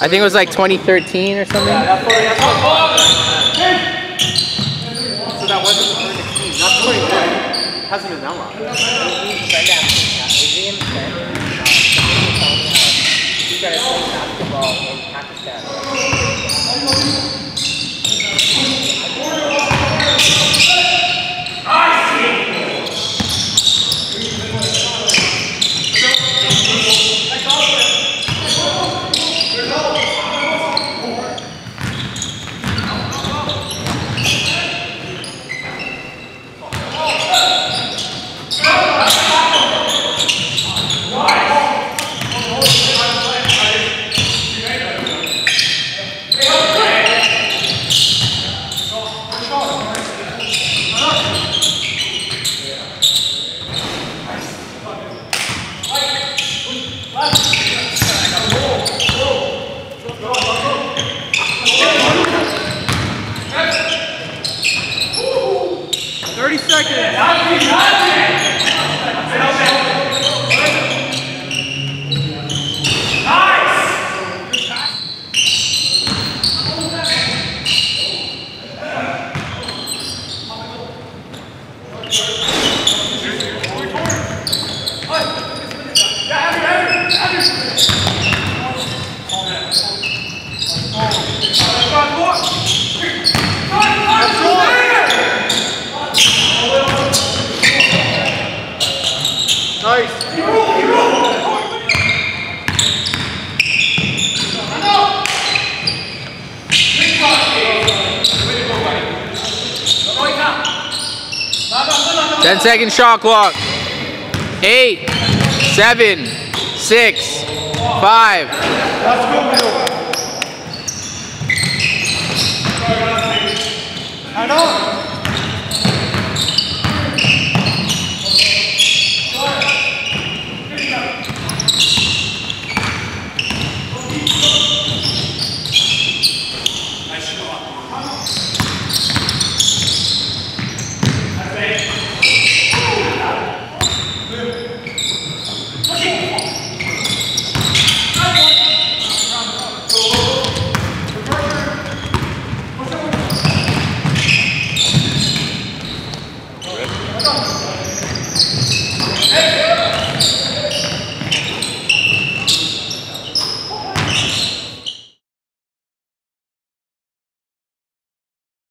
I think it was like 2013 or something. Yeah, that's what, that's what So that wasn't the first team. That's 2020. Hasn't been that long. Thirty seconds. 10 second shot clock. Eight, seven, six, five. Let's go, Let's go.